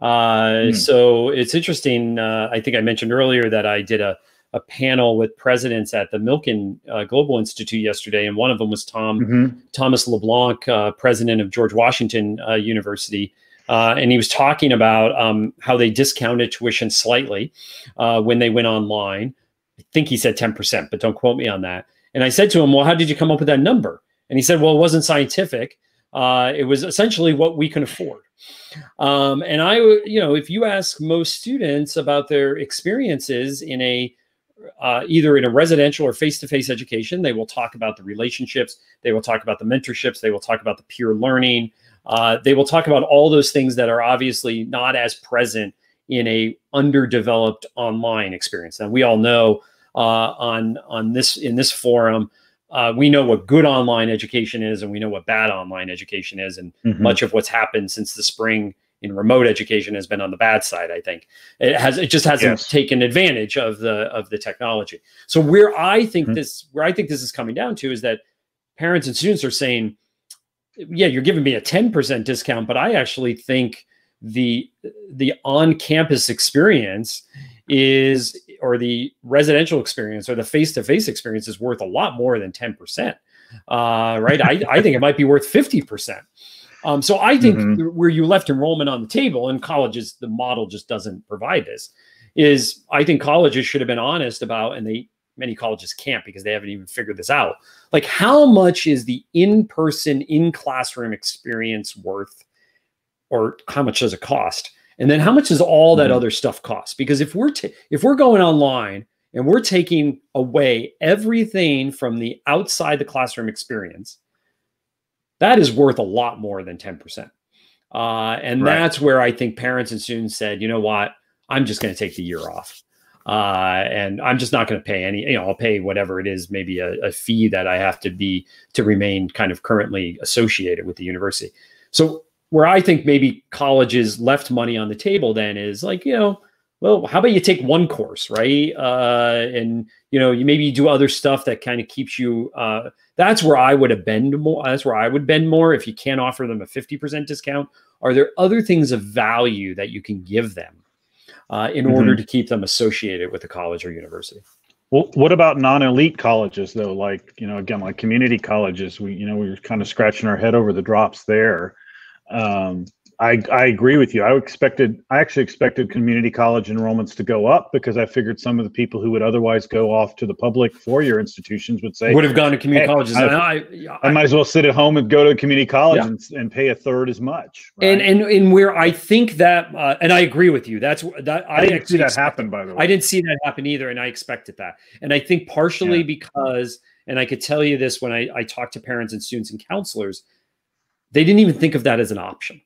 Uh, mm. So it's interesting. Uh, I think I mentioned earlier that I did a a panel with presidents at the Milken uh, Global Institute yesterday, and one of them was Tom mm-hmm. Thomas LeBlanc, uh, president of George Washington uh, University. Uh, and he was talking about um, how they discounted tuition slightly uh, when they went online. I think he said 10%, but don't quote me on that. And I said to him, Well, how did you come up with that number? And he said, Well, it wasn't scientific. Uh, it was essentially what we can afford. Um, and I, you know, if you ask most students about their experiences in a uh, either in a residential or face-to-face education, they will talk about the relationships, they will talk about the mentorships, they will talk about the peer learning, uh, they will talk about all those things that are obviously not as present in a underdeveloped online experience. And we all know uh, on on this in this forum, uh, we know what good online education is, and we know what bad online education is, and mm-hmm. much of what's happened since the spring in remote education has been on the bad side. I think it has it just hasn't yes. taken advantage of the of the technology. So where I think mm-hmm. this where I think this is coming down to is that parents and students are saying, yeah, you're giving me a 10% discount, but I actually think the the on-campus experience is or the residential experience or the face-to-face experience is worth a lot more than 10%. Uh, right. I, I think it might be worth 50%. Um, so I think mm-hmm. where you left enrollment on the table, and colleges, the model just doesn't provide this. Is I think colleges should have been honest about, and they many colleges can't because they haven't even figured this out. Like, how much is the in-person, in-classroom experience worth, or how much does it cost? And then how much does all that mm-hmm. other stuff cost? Because if we're t- if we're going online and we're taking away everything from the outside the classroom experience that is worth a lot more than 10%. Uh, and right. that's where I think parents and students said, you know what, I'm just going to take the year off. Uh, and I'm just not going to pay any, you know, I'll pay whatever it is, maybe a, a, fee that I have to be to remain kind of currently associated with the university. So where I think maybe colleges left money on the table then is like, you know, well, how about you take one course, right? Uh, and you know, you maybe do other stuff that kind of keeps you uh, that's where I would have bend more. That's where I would bend more. If you can't offer them a 50% discount, are there other things of value that you can give them uh, in mm-hmm. order to keep them associated with the college or university?
Well, what about non-elite colleges though? Like, you know, again, like community colleges, we, you know, we were kind of scratching our head over the drops there. Um, I, I agree with you. I expected I actually expected community college enrollments to go up because I figured some of the people who would otherwise go off to the public four-year institutions would say
would have gone to community hey, colleges.
I, I, I, might as well sit at home and go to a community college yeah. and, and pay a third as much.
Right? And and and where I think that uh, and I agree with you. That's that
I, didn't see that happen by the way.
I didn't see that happen either, and I expected that. And I think partially yeah. because, and I could tell you this when I I talked to parents and students and counselors, they didn't even think of that as an option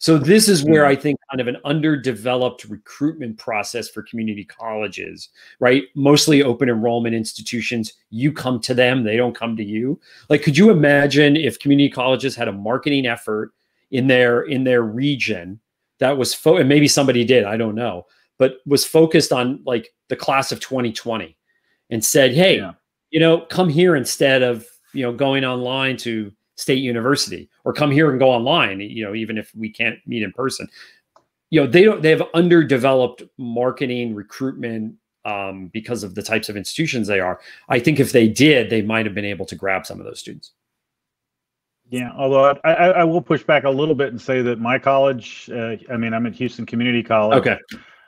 so this is where I think kind of an underdeveloped recruitment process for community colleges, right? Mostly open enrollment institutions. You come to them, they don't come to you. Like, could you imagine if community colleges had a marketing effort in their in their region that was fo- and maybe somebody did, I don't know, but was focused on like the class of 2020 and said, hey, yeah. you know, come here instead of you know going online to State University or come here and go online, you know, even if we can't meet in person. You know, they don't they have underdeveloped marketing, recruitment um, because of the types of institutions they are. I think if they did, they might have been able to grab some of those students.
Yeah, although I, I, I will push back a little bit and say that my college, uh, I mean, I'm at Houston Community College.
Okay.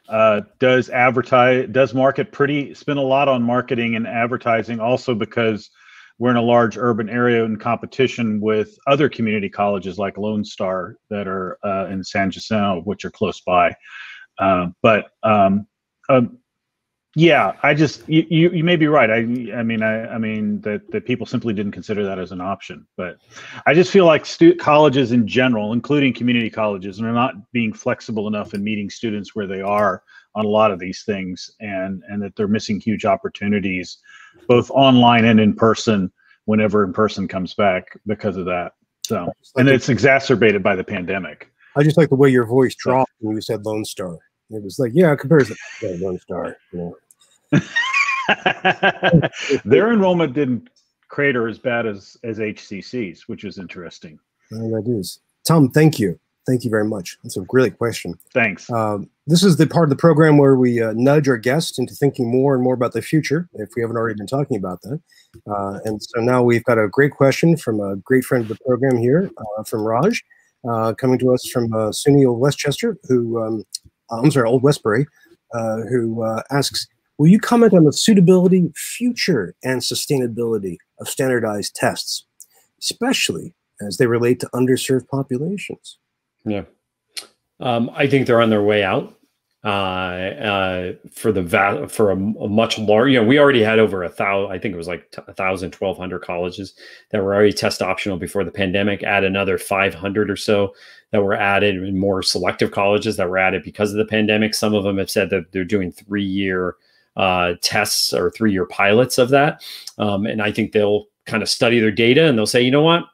Uh, does advertise, does market pretty, spend a lot on marketing and advertising also because we're in a large urban area in competition with other community colleges like Lone Star that are uh, in San Jacinto, which are close by. Uh, but um, um, yeah, I just you, you, you may be right. I I mean I I mean that that people simply didn't consider that as an option. But I just feel like stu- colleges in general, including community colleges, are not being flexible enough in meeting students where they are on a lot of these things, and and that they're missing huge opportunities both online and in person whenever in person comes back because of that. So, and it's exacerbated by the pandemic.
I just like the way your voice dropped when you said Lone Star. It was like, yeah, comparison, yeah, Lone Star.
Their enrollment didn't crater as bad as as HCC's, which is interesting.
Oh, that is. Tom, thank you. Thank you very much. That's a great question.
Thanks.
Um, this is the part of the program where we uh, nudge our guests into thinking more and more about the future, if we haven't already been talking about that. Uh, and so now we've got a great question from a great friend of the program here, uh, from Raj, uh, coming to us from uh, SUNY Westchester, who, um, I'm sorry, Old Westbury, uh, who asks, will you comment on the suitability, future, and sustainability of standardized tests, especially as they relate to underserved populations?
Yeah. Um, I think they're on their way out uh, uh, for the va- for a, a, much larger. You know, we already had over a thousand. I think it was like a thousand, twelve hundred colleges that were already test optional before the pandemic. Add another five hundred or so that were added, and more selective colleges that were added because of the pandemic. Some of them have said that they're doing three year uh, tests or three year pilots of that, um, and I think they'll kind of study their data and they'll say, you know what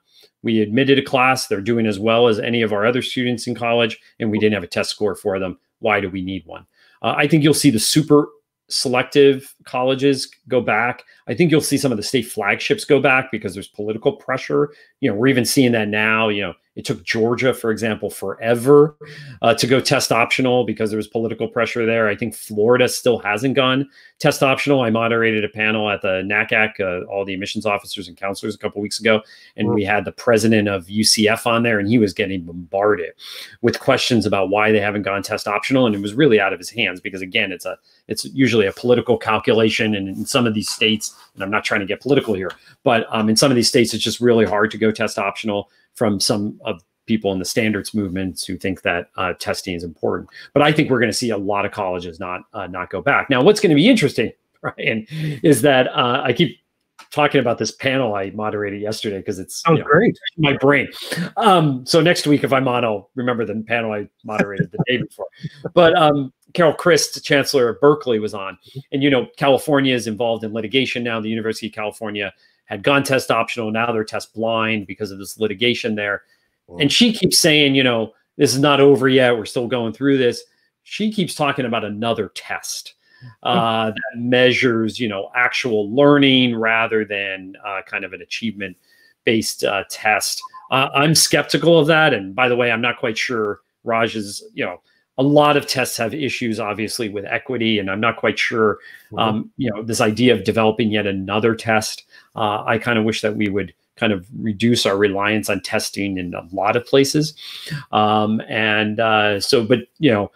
we admitted a class, they're doing as well as any of our other students in college, and we didn't have a test score for them. Why do we need one? Uh, I think you'll see the super selective colleges go back. I think you'll see some of the state flagships go back because there's political pressure. You know, we're even seeing that now. You know, it took Georgia, for example, forever uh, to go test optional because there was political pressure there. I think Florida still hasn't gone test optional. I moderated a panel at the NACAC, uh, all the admissions officers and counselors a couple weeks ago, and we had the president of UCF on there, and he was getting bombarded with questions about why they haven't gone test optional, and it was really out of his hands because again, it's a it's usually a political calculation, and in some of these states, and I'm not trying to get political here, but um, in some of these states, it's just really hard to go test optional from some of people in the standards movements who think that uh, testing is important. But I think we're going to see a lot of colleges not uh, not go back. Now, what's going to be interesting, Bryan, is that uh, I keep talking about this panel I moderated yesterday because it's
oh, you know, great
my brain. Um, so next week, if I'm on, I'll remember the panel I moderated the day before. But um, Carol Christ, Chancellor of Berkeley, was on, and you know California is involved in litigation now. The University of California had gone test optional. Now they're test blind because of this litigation there. And she keeps saying, you know, this is not over yet. We're still going through this. She keeps talking about another test uh, that measures, you know, actual learning rather than uh, kind of an achievement based uh, test. Uh, I'm skeptical of that. And by the way, I'm not quite sure Raj is, you know, a lot of tests have issues, obviously, with equity, and I'm not quite sure, mm-hmm. um, you know, this idea of developing yet another test. Uh, I kind of wish that we would kind of reduce our reliance on testing in a lot of places, um, and uh, so, but you know,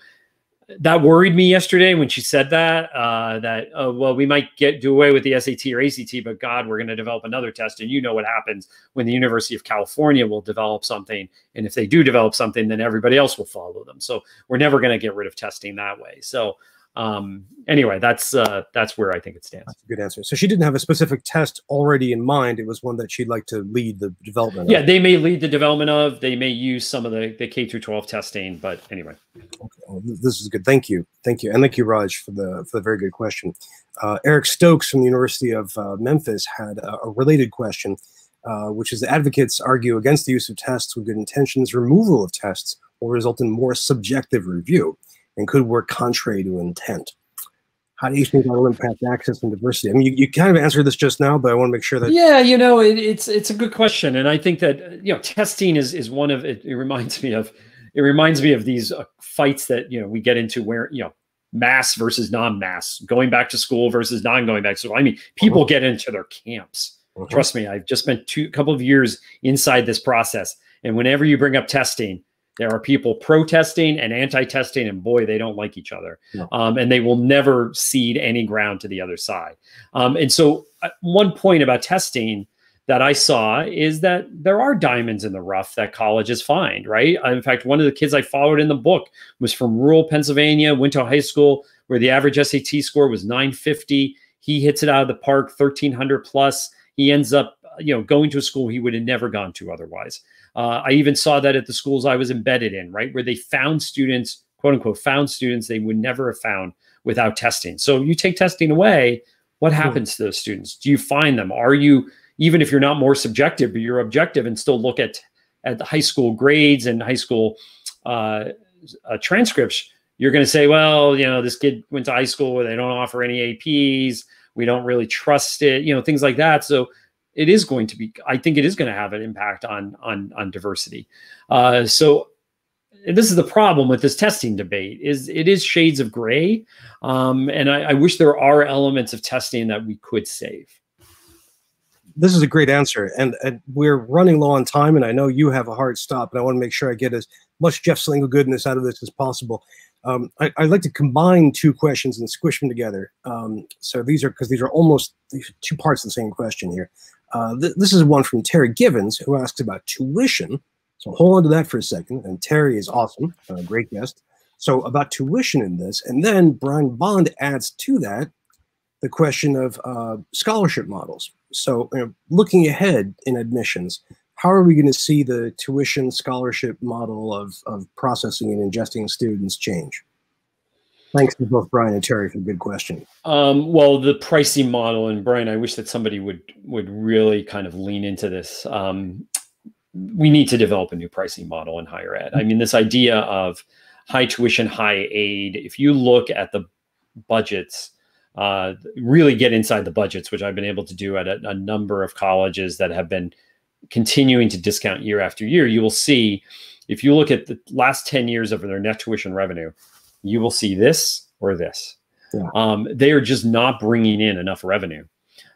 that worried me yesterday when she said that uh, that uh, well we might get do away with the SAT or ACT but god we're going to develop another test and you know what happens when the University of California will develop something and if they do develop something then everybody else will follow them. So we're never going to get rid of testing that way. So um, anyway, that's uh, that's where I think it stands.
That's a good answer. So she didn't have a specific test already in mind. It was one that she'd like to lead the development.
Yeah, of. they may lead the development of. They may use some of the, the K through 12 testing, but anyway.
Okay, well, this is good. Thank you, thank you, and thank you, Raj, for the for the very good question. Uh, Eric Stokes from the University of uh, Memphis had a, a related question, uh, which is advocates argue against the use of tests with good intentions. Removal of tests will result in more subjective review and could work contrary to intent. How do you think that will impact access and diversity? I mean, you, you kind of answered this just now, but I want to make sure that.
Yeah, you know, it, it's it's a good question, and I think that you know, testing is is one of it. It reminds me of it reminds me of these uh, fights that you know we get into where you know mass versus non-mass, going back to school versus non-going back to school. I mean, people uh-huh. get into their camps. Uh-huh. Trust me, I've just spent two couple of years inside this process, and whenever you bring up testing, there are people protesting and anti-testing, and boy, they don't like each other, no. um, and they will never cede any ground to the other side. Um, and so, uh, one point about testing that I saw is that there are diamonds in the rough that colleges find. Right. In fact, one of the kids I followed in the book was from rural Pennsylvania, went to high school where the average SAT score was 950. He hits it out of the park, 1300 plus. He ends up, you know, going to a school he would have never gone to otherwise. Uh, I even saw that at the schools I was embedded in, right, where they found students, quote unquote, found students they would never have found without testing. So you take testing away, what hmm. happens to those students? Do you find them? Are you even if you're not more subjective, but you're objective and still look at at the high school grades and high school uh, uh, transcripts? You're going to say, well, you know, this kid went to high school where they don't offer any APs. We don't really trust it, you know, things like that. So it is going to be i think it is going to have an impact on on on diversity. Uh, so this is the problem with this testing debate is it is shades of gray um, and I, I, wish there are elements of testing that we could save.
This is a great answer and, and, we're running low on time and i know you have a hard stop and i want to make sure i get as much Jeff Selingo goodness out of this as possible. Um, I, would like to combine two questions and squish them together. Um, so these are because these are almost two parts of the same question here uh, th this is one from terry givens who asks about tuition so hold on to that for a second. And Terry is awesome, a great guest. So about tuition in this, and then Brian Bond adds to that the question of uh, scholarship models. So you know, looking ahead in admissions, how are we going to see the tuition scholarship model of, of processing and ingesting students change? Thanks to both Brian and Terry for a good question.
Um, well, the pricing model, and Brian, I wish that somebody would would really kind of lean into this. Um, we need to develop a new pricing model in higher ed. I mean, this idea of high tuition, high aid, if you look at the budgets, uh, really get inside the budgets, which I've been able to do at a, a, number of colleges that have been continuing to discount year after year, you will see, if you look at the last 10 years of their net tuition revenue, you will see this or this. Yeah. Um, they are just not bringing in enough revenue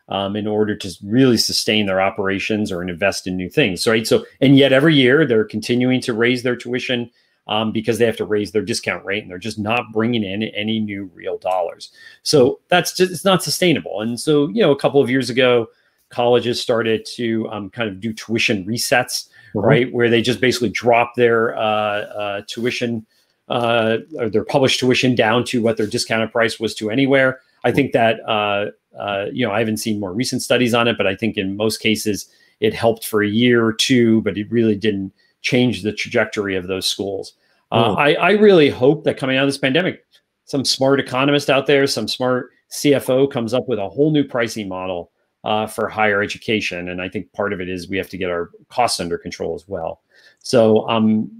um, in order to really sustain their operations or invest in new things. Right. So, and yet every year they're continuing to raise their tuition um, because they have to raise their discount rate and they're just not bringing in any new real dollars. So that's just, it's not sustainable. And so, you know, a couple of years ago, colleges started to um, kind of do tuition resets, mm-hmm. right? Where they just basically drop their uh, uh, tuition, uh, or their published tuition down to what their discounted price was to anywhere. I think that uh, uh, you know, I haven't seen more recent studies on it, but I think in most cases it helped for a year or two, but it really didn't change the trajectory of those schools. Uh, oh. I, I really hope that coming out of this pandemic, some smart economist out there, some smart CFO comes up with a whole new pricing model uh, for higher education. And I think part of it is we have to get our costs under control as well. So um,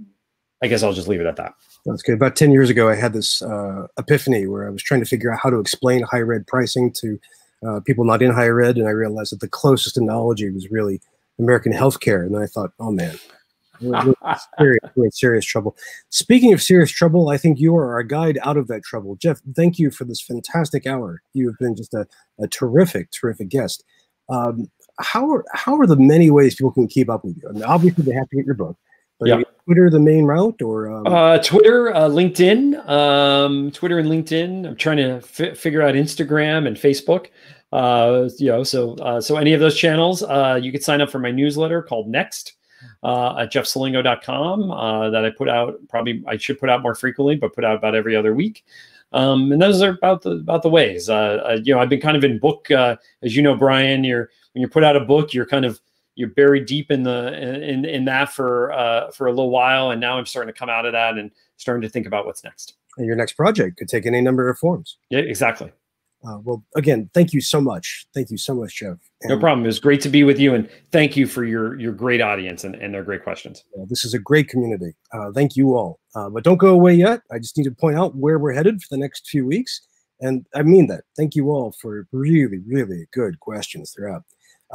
I guess I'll just leave it at that.
That's good. About 10 years ago, I had this uh, epiphany where I was trying to figure out how to explain higher ed pricing to uh, people not in higher ed, and I realized that the closest analogy was really American healthcare. And then I thought, oh man, we're, we're, serious, we're in serious trouble. Speaking of serious trouble, I think you are our guide out of that trouble. Jeff, thank you for this fantastic hour. You have been just a, a terrific, terrific guest. Um, how are how are the many ways people can keep up with you? I mean, obviously, they have to get your book. But yeah. Twitter the main route or
um... uh, Twitter, uh, LinkedIn, um, Twitter and LinkedIn. I'm trying to figure out Instagram and Facebook. Uh, you know, so uh, so any of those channels, uh, you could sign up for my newsletter called Next uh, at jeffselingo.com uh, that I put out. Probably I should put out more frequently, but put out about every other week. Um, and those are about the about the ways. Uh, uh you know, I've been kind of in book, uh, as you know, Bryan. You're when you put out a book, you're kind of you're buried deep in the in in that for uh, for a little while, and now I'm starting to come out of that and starting to think about what's next.
And your next project could take any number of forms.
Yeah, exactly.
Uh, well, again, thank you so much. Thank you so much, Jeff.
And no problem. It was great to be with you, and thank you for your your great audience and, and their great questions.
this is a great community. Uh, thank you all. Uh, but don't go away yet. I just need to point out where we're headed for the next few weeks, and I mean that. Thank you all for really, really good questions throughout.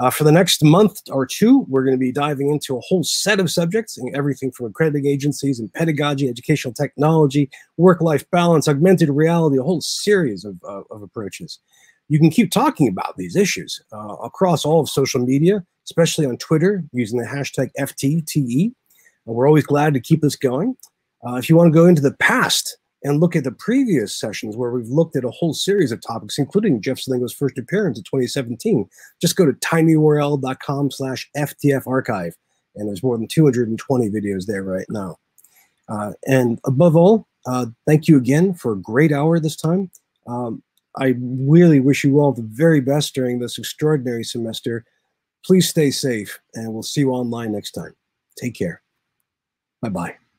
Uh, for the next month or two, we're going to be diving into a whole set of subjects, everything from accrediting agencies and pedagogy, educational technology, work-life balance, augmented reality, a whole series of, uh, of approaches. You can keep talking about these issues uh, across all of social media, especially on Twitter, using the hashtag FTTE. And we're always glad to keep this going. Uh, if you want to go into the past and look at the previous sessions where we've looked at a whole series of topics, including Jeff Selingo's first appearance in 2017, just go to tinyurl.com slash FTF archive. And there's more than 220 videos there right now. Uh, and above all, uh, thank you again for a great hour this time. Um, I really wish you all the very best during this extraordinary semester. Please stay safe, and we'll see you online next time. Take care. Bye bye.